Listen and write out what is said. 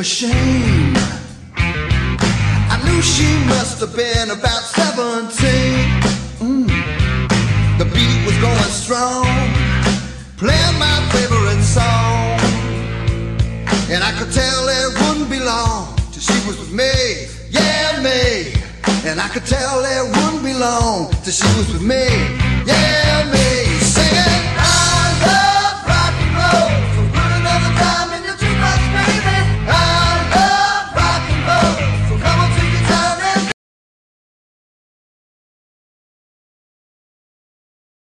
machine. I knew she must have been about 17. Mm. The beat was going strong, playing my favorite song. And I could tell it wouldn't be long till she was with me, yeah, me. And I could tell it wouldn't be long till she was with me. yeah.